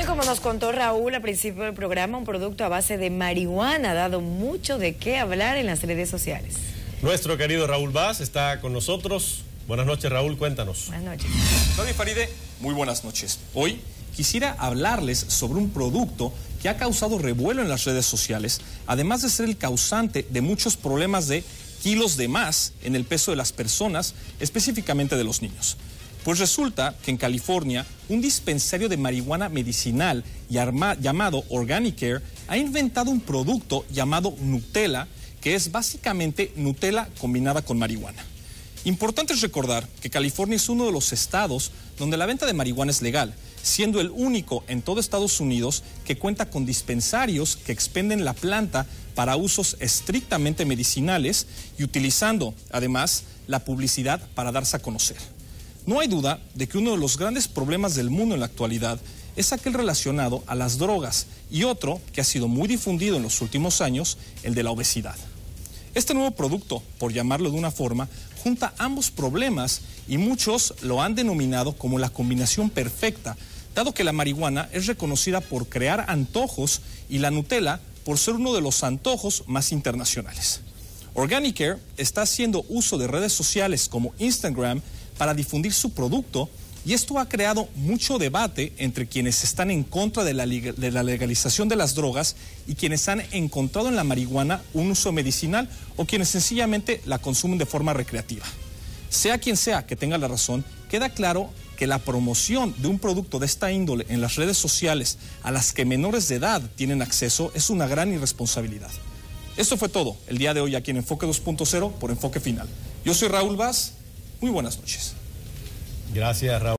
Bueno, y como nos contó Raúl al principio del programa, un producto a base de marihuana ha dado mucho de qué hablar en las redes sociales. Nuestro querido Raúl Vaz está con nosotros. Buenas noches, Raúl, cuéntanos. Buenas noches. Claudia Faride, muy buenas noches. Hoy quisiera hablarles sobre un producto que ha causado revuelo en las redes sociales, además de ser el causante de muchos problemas de kilos de más en el peso de las personas, específicamente de los niños. Pues resulta que en California un dispensario de marihuana medicinal llamado Organicare ha inventado un producto llamado Nutella, que es básicamente Nutella combinada con marihuana. Importante es recordar que California es uno de los estados donde la venta de marihuana es legal, siendo el único en todo Estados Unidos que cuenta con dispensarios que expenden la planta para usos estrictamente medicinales y utilizando además la publicidad para darse a conocer. No hay duda de que uno de los grandes problemas del mundo en la actualidad es aquel relacionado a las drogas y otro que ha sido muy difundido en los últimos años, el de la obesidad. Este nuevo producto, por llamarlo de una forma, junta ambos problemas y muchos lo han denominado como la combinación perfecta, dado que la marihuana es reconocida por crear antojos y la Nutella por ser uno de los antojos más internacionales. Organicare está haciendo uso de redes sociales como Instagram para difundir su producto y esto ha creado mucho debate entre quienes están en contra de la, legalización de las drogas y quienes han encontrado en la marihuana un uso medicinal o quienes sencillamente la consumen de forma recreativa. Sea quien sea que tenga la razón, queda claro que la promoción de un producto de esta índole en las redes sociales a las que menores de edad tienen acceso es una gran irresponsabilidad. Esto fue todo el día de hoy aquí en Enfoque 2.0 por Enfoque Final. Yo soy Raúl Vaz. Muy buenas noches. Gracias, Raúl.